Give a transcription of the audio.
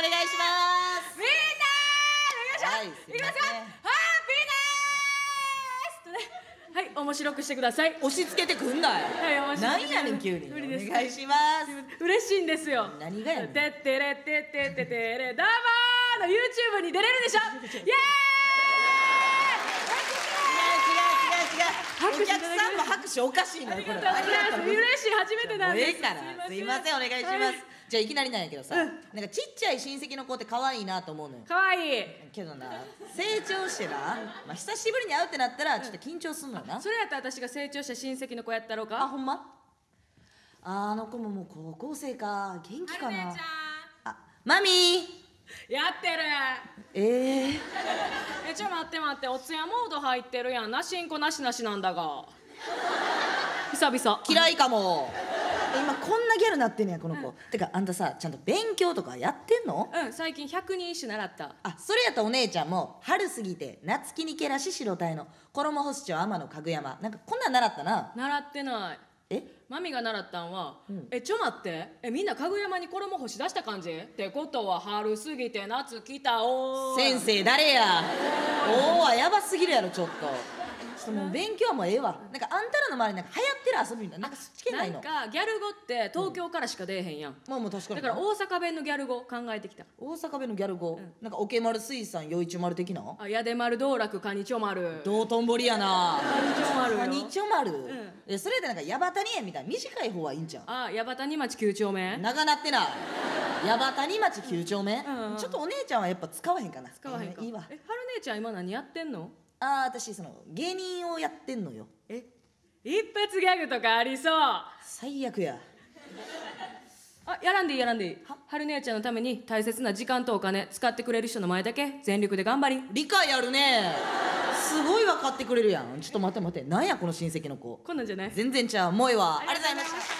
お願いします。みんなはいよいしますよすいません。ハッピーネスとね。はい面白くしてください。押し付けてくんなよ。はい面白い。何やねん急に。無理です。お願いします。嬉しいんですよ。何がやねん。てってれってってってってれどうもーの YouTube に出れるでしょ。イエ違う違う違う違うお客さんの拍手おかしいのよありがとう嬉しい初めてなんです。もうええから。すいません。お願いします、はいじゃあいきなりなんやけどさ、なんかちっちゃい親戚の子って可愛いなと思うのよ。かわい。いけどな成長してな、まあ、久しぶりに会うってなったらちょっと緊張すんのよな、それやったら私が成長した親戚の子やったろうあかほんま？あの子ももう高校生か。元気かな？あマミー。やってる。えー、えちょ待って待っておつやモード入ってるやん。なしんこなしなしなんだが。久々。嫌いかも。今こんなギャルなってんねやこの子、てかあんたさちゃんと勉強とかやってんの？うん最近百人一首習った。あそれやったらお姉ちゃんも春過ぎて夏木にけらし白鯛の。衣干し町天のかぐ山なんかこんなん習ったな。習ってない。え？マミが習ったんは、うん。えちょ待って。えみんなかぐやまに衣干し出した感じ？ってことは春過ぎて夏来たおー先生誰や？おおはやばすぎるやろちょっと。ちょっともう勉強はもうええわ。なんかあんたらの周りなんか流行ってる遊びみたいな。なんかそっち系なないんのかギャル語って東京からしか出えへんやん、まあもう確かに。だから大阪弁のギャル語考えてきた。大阪弁のギャル語、なんかおけまる水産余一丸的な？あやで丸道楽カニチョ丸。道頓堀やな。カニチョ丸よ。カニチョ丸、ん。えそれでなんか矢端に園みたいな。短い方はいいんじゃんあ八幡に町九丁目。長なってな矢端に町九丁目、うんうんちょっとお姉ちゃんはやっぱ使わへんかな。使わへんか。いいわ。え春姉ちゃん今何やってんの？ああ私その芸人をやってんのよ。え一発ギャグとかありそう。最悪や。あやらんでいいやらんでいい。春姉ちゃんのために大切な時間とお金使ってくれる人の前だけ全力で頑張り。理解あるね。すごい分かってくれるやん。ちょっと待って待って。なんやこの親戚の子。こんなんじゃない？全然ちゃう。もうええわありがとうございました